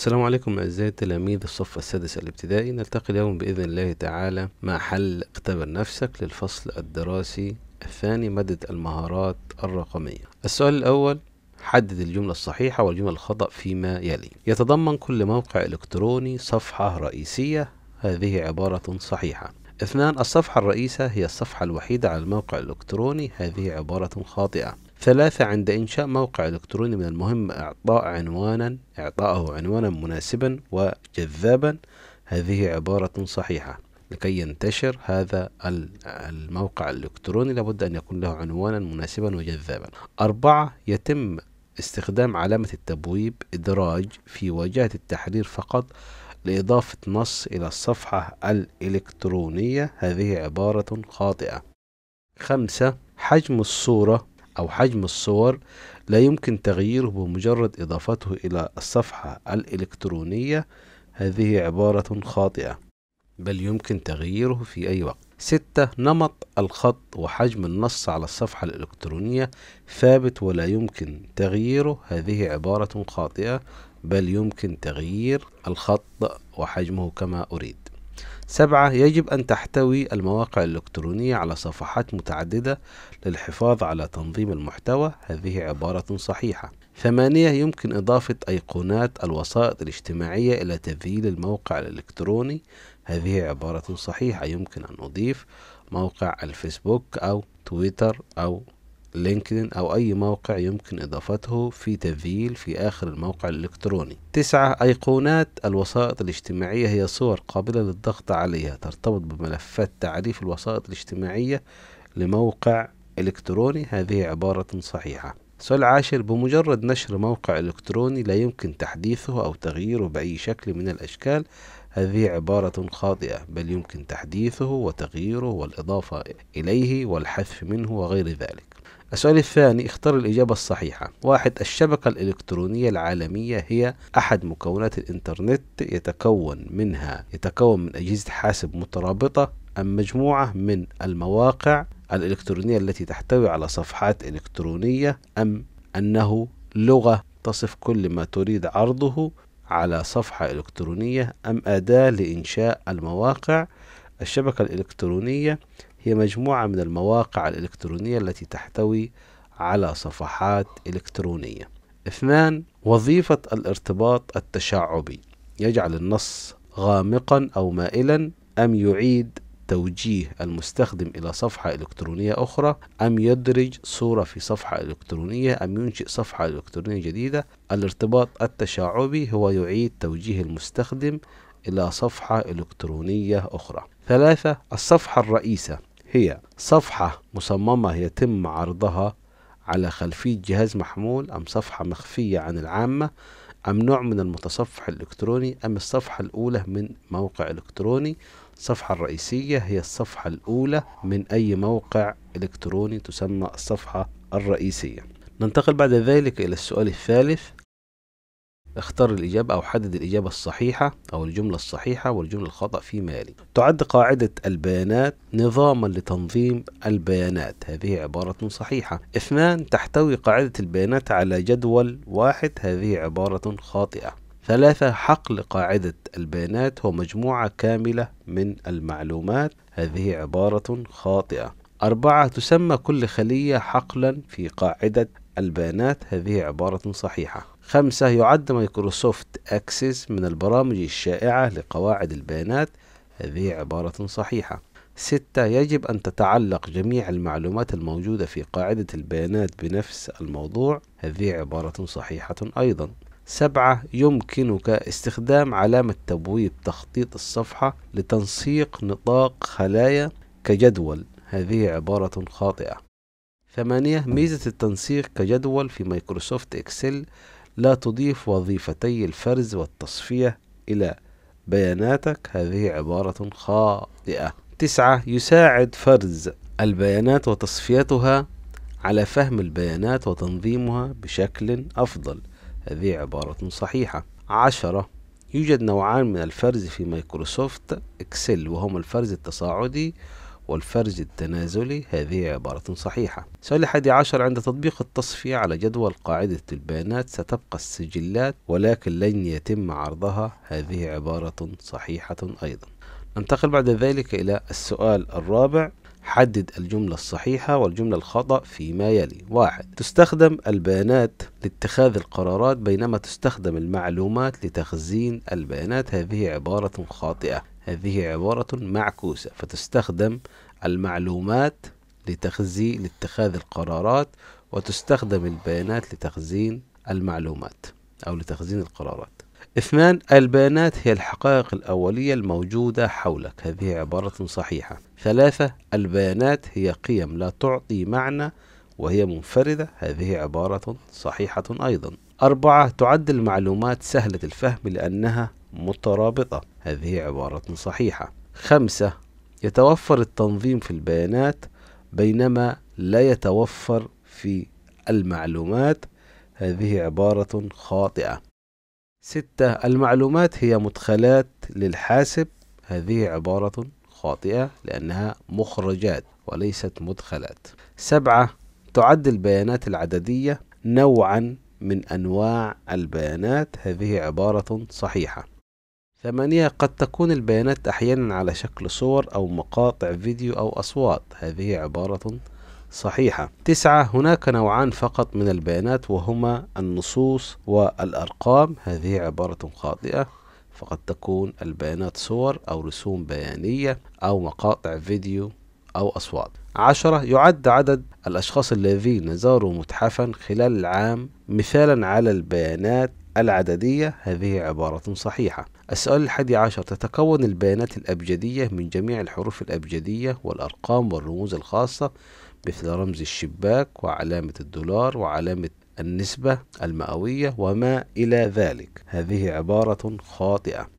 السلام عليكم أعزائي تلاميذ الصف السادس الابتدائي. نلتقي اليوم بإذن الله تعالى مع حل اختبر نفسك للفصل الدراسي الثاني مادة المهارات الرقمية. السؤال الأول حدد الجملة الصحيحة والجملة الخطأ فيما يلي. يتضمن كل موقع إلكتروني صفحة رئيسية. هذه عبارة صحيحة. اثنان الصفحة الرئيسة هي الصفحة الوحيدة على الموقع الإلكتروني. هذه عبارة خاطئة. ثلاثة عند إنشاء موقع إلكتروني من المهم إعطاء عنوانا إعطاءه عنوانا مناسبا وجذابا. هذه عبارة صحيحة. لكي ينتشر هذا الموقع الإلكتروني لابد أن يكون له عنوانا مناسبا وجذابا. أربعة يتم استخدام علامة التبويب إدراج في واجهة التحرير فقط لإضافة نص إلى الصفحة الإلكترونية. هذه عبارة خاطئة. خمسة حجم الصورة أو حجم الصور لا يمكن تغييره بمجرد إضافته إلى الصفحة الإلكترونية. هذه عبارة خاطئة بل يمكن تغييره في أي وقت. ستة نمط الخط وحجم النص على الصفحة الإلكترونية ثابت ولا يمكن تغييره. هذه عبارة خاطئة بل يمكن تغيير الخط وحجمه كما أريد. سبعة يجب أن تحتوي المواقع الإلكترونية على صفحات متعددة للحفاظ على تنظيم المحتوى. هذه عبارة صحيحة. ثمانية يمكن إضافة أيقونات الوسائط الاجتماعية إلى تذييل الموقع الإلكتروني. هذه عبارة صحيحة. يمكن أن نضيف موقع الفيسبوك أو تويتر أو لينكدين أو أي موقع يمكن إضافته في تذييل في آخر الموقع الإلكتروني. تسعة أيقونات الوسائط الاجتماعية هي صور قابلة للضغط عليها ترتبط بملفات تعريف الوسائط الاجتماعية لموقع إلكتروني. هذه عبارة صحيحة. سؤال عاشر. بمجرد نشر موقع إلكتروني لا يمكن تحديثه أو تغييره بأي شكل من الأشكال هذه عبارة خاطئة بل يمكن تحديثه وتغييره والإضافة إليه والحذف منه وغير ذلك. السؤال الثاني اختر الإجابة الصحيحة. واحد الشبكة الإلكترونية العالمية هي أحد مكونات الإنترنت يتكون منها يتكون من أجهزة حاسب مترابطة أم مجموعة من المواقع الإلكترونية التي تحتوي على صفحات إلكترونية أم أنه لغة تصف كل ما تريد عرضه على صفحة إلكترونية أم أداة لإنشاء المواقع. الشبكة الإلكترونية هي مجموعة من المواقع الإلكترونية التي تحتوي على صفحات إلكترونية. اثنان وظيفة الارتباط التشعبي. يجعل النص غامقا أو مائلا أم يعيد توجيه المستخدم إلى صفحة إلكترونية أخرى أم يدرج صورة في صفحة إلكترونية أم ينشئ صفحة إلكترونية جديدة. الارتباط التشعبي هو يعيد توجيه المستخدم إلى صفحة إلكترونية أخرى. ثلاثة الصفحة الرئيسة. هي صفحة مصممة يتم عرضها على خلفية جهاز محمول أم صفحة مخفية عن العامة أم نوع من المتصفح الإلكتروني أم الصفحة الأولى من موقع إلكتروني. الصفحة الرئيسية هي الصفحة الأولى من أي موقع إلكتروني تسمى الصفحة الرئيسية. ننتقل بعد ذلك إلى السؤال الثالث. اختر الإجابة أو حدد الإجابة الصحيحة أو الجملة الصحيحة والجملة الخطأ فيما يلي تعد قاعدة البيانات نظاما لتنظيم البيانات. هذه عبارة صحيحة. اثنان تحتوي قاعدة البيانات على جدول واحد. هذه عبارة خاطئة. ثلاثة حقل قاعدة البيانات هو مجموعة كاملة من المعلومات. هذه عبارة خاطئة. أربعة تسمى كل خلية حقلا في قاعدة البيانات. هذه عبارة صحيحة. خمسة يعد مايكروسوفت أكسس من البرامج الشائعة لقواعد البيانات. هذه عبارة صحيحة. ستة يجب أن تتعلق جميع المعلومات الموجودة في قاعدة البيانات بنفس الموضوع. هذه عبارة صحيحة أيضا. سبعة يمكنك استخدام علامة تبويب تخطيط الصفحة لتنسيق نطاق خلايا كجدول. هذه عبارة خاطئة. ثمانية ميزة التنسيق كجدول في مايكروسوفت إكسل لا تضيف وظيفتي الفرز والتصفية إلى بياناتك. هذه عبارة خاطئة. تسعة يساعد فرز البيانات وتصفيتها على فهم البيانات وتنظيمها بشكل أفضل. هذه عبارة صحيحة. عشرة يوجد نوعان من الفرز في مايكروسوفت إكسل وهما الفرز التصاعدي والفرج التنازلي هذه عبارة صحيحة. سؤال الحادي عشر عند تطبيق التصفية على جدول قاعدة البيانات ستبقى السجلات ولكن لن يتم عرضها. هذه عبارة صحيحة أيضا. ننتقل بعد ذلك إلى السؤال الرابع. حدد الجملة الصحيحة والجملة الخطأ فيما يلي. واحد. تستخدم البيانات لاتخاذ القرارات بينما تستخدم المعلومات لتخزين البيانات. هذه عبارة خاطئة. هذه عبارة معكوسة فتستخدم المعلومات لتخزين لاتخاذ القرارات وتستخدم البيانات لتخزين المعلومات أو لتخزين القرارات. اثنان البيانات هي الحقائق الأولية الموجودة حولك. هذه عبارة صحيحة. ثلاثة البيانات هي قيم لا تعطي معنى وهي منفردة. هذه عبارة صحيحة أيضا. أربعة تعد المعلومات سهلة الفهم لأنها مترابطة. هذه عبارة صحيحة. خمسة يتوفر التنظيم في البيانات بينما لا يتوفر في المعلومات. هذه عبارة خاطئة. ستة المعلومات هي مدخلات للحاسب. هذه عبارة خاطئة لأنها مخرجات وليست مدخلات. سبعة تعد البيانات العددية نوعا من أنواع البيانات. هذه عبارة صحيحة. ثمانية قد تكون البيانات أحيانا على شكل صور أو مقاطع فيديو أو أصوات. هذه عبارة صحيحة. تسعة هناك نوعان فقط من البيانات وهما النصوص والأرقام. هذه عبارة خاطئة. فقد تكون البيانات صور أو رسوم بيانية أو مقاطع فيديو أو أصوات. عشرة يعد عدد الأشخاص الذين زاروا متحفا خلال العام مثالا على البيانات العددية هذه عبارة صحيحة. السؤال الحادي عشر تتكون البيانات الأبجدية من جميع الحروف الأبجدية والأرقام والرموز الخاصة مثل رمز الشباك وعلامة الدولار وعلامة النسبة المئوية وما إلى ذلك. هذه عبارة خاطئة.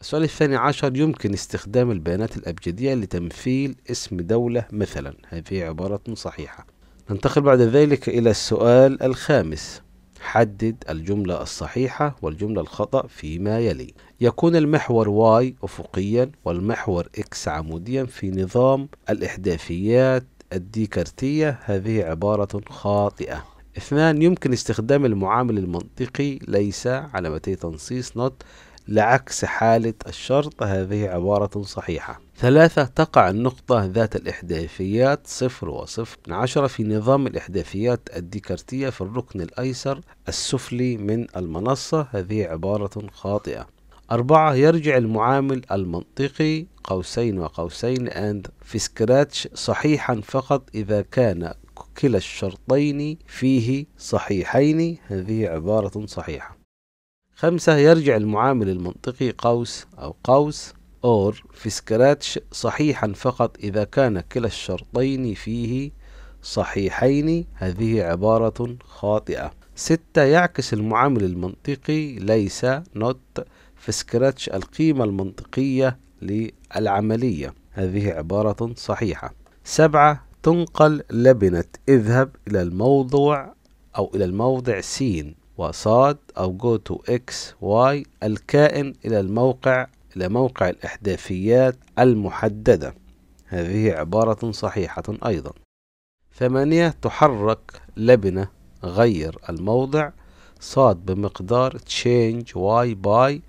السؤال الثاني عشر يمكن استخدام البيانات الأبجدية لتمثيل اسم دولة مثلا. هذه عبارة صحيحة. ننتقل بعد ذلك إلى السؤال الخامس. حدد الجملة الصحيحة والجملة الخطأ فيما يلي. يكون المحور Y أفقيا والمحور X عموديا في نظام الإحداثيات الديكارتية هذه عبارة خاطئة. اثنان يمكن استخدام المعامل المنطقي ليس علامتي تنصيص نوت لعكس حالة الشرط هذه عبارة صحيحة. ثلاثة تقع النقطة ذات الإحداثيات صفر وصفر. عشرة في نظام الإحداثيات الديكارتية في الركن الأيسر السفلي من المنصة هذه عبارة خاطئة. أربعة يرجع المعامل المنطقي قوسين وقوسين and في سكراتش صحيحا فقط إذا كان كلا الشرطين فيه صحيحين هذه عبارة صحيحة. خمسة يرجع المعامل المنطقي قوس أو قوس or في سكراتش صحيحا فقط إذا كان كلا الشرطين فيه صحيحين هذه عبارة خاطئة. ستة يعكس المعامل المنطقي ليس not في سكراتش القيمة المنطقية للعملية هذه عبارة صحيحة. سبعة تنقل لبنة اذهب إلى الموضوع أو إلى الموضع سين وصاد أو go to x y الكائن إلى الموقع إلى موقع الإحداثيات المحددة. هذه عبارة صحيحة أيضا. ثمانية تحرك لبنة غير الموضع. صاد بمقدار change y by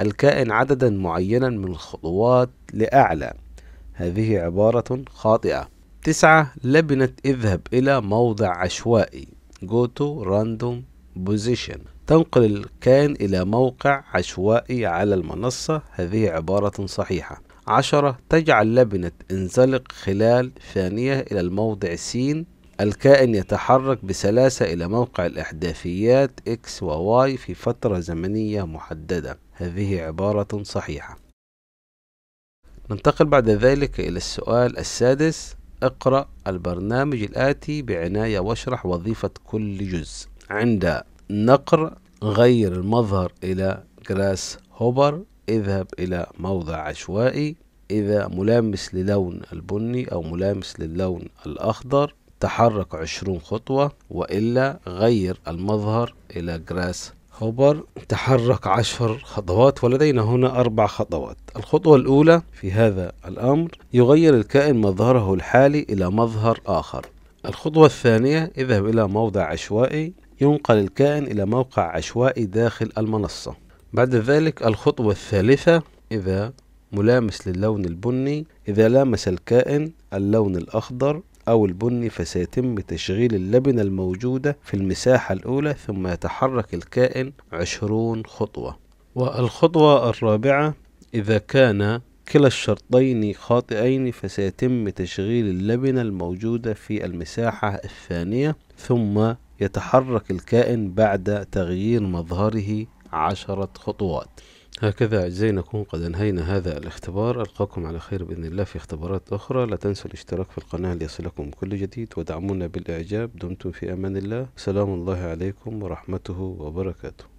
الكائن عددا معينا من الخطوات لأعلى. هذه عبارة خاطئة. تسعة لبنة اذهب إلى موضع عشوائي. go to random position. تنقل الكائن إلى موقع عشوائي على المنصة. هذه عبارة صحيحة. عشرة تجعل لبنة انزلق خلال ثانية إلى الموضع سين الكائن يتحرك بسلاسة إلى موقع الإحداثيات X و Y في فترة زمنية محددة. هذه عبارة صحيحة. ننتقل بعد ذلك إلى السؤال السادس. اقرأ البرنامج الآتي بعناية واشرح وظيفة كل جزء. عند نقر غير المظهر إلى جراس هوبر اذهب إلى موضع عشوائي. إذا ملامس للون البني أو ملامس للون الأخضر تحرك عشرون خطوة وإلا غير المظهر إلى جراس خبر تحرك عشر خطوات ولدينا هنا أربع خطوات. الخطوة الأولى في هذا الأمر يغير الكائن مظهره الحالي إلى مظهر آخر. الخطوة الثانية اذهب إلى موضع عشوائي. ينقل الكائن إلى موقع عشوائي داخل المنصة. بعد ذلك الخطوة الثالثة إذا ملامس للون البني إذا لامس الكائن اللون الأخضر أو البني فسيتم تشغيل اللبنة الموجودة في المساحة الأولى ثم يتحرك الكائن عشرون خطوة. والخطوة الرابعة إذا كان كلا الشرطين خاطئين فسيتم تشغيل اللبنة الموجودة في المساحة الثانية ثم يتحرك الكائن بعد تغيير مظهره عشرة خطوات. هكذا أعزائي نكون قد أنهينا هذا الاختبار. ألقاكم على خير بإذن الله في اختبارات أخرى. لا تنسوا الاشتراك في القناة ليصلكم كل جديد ودعمونا بالإعجاب. دمتم في أمان الله. سلام الله عليكم ورحمته وبركاته.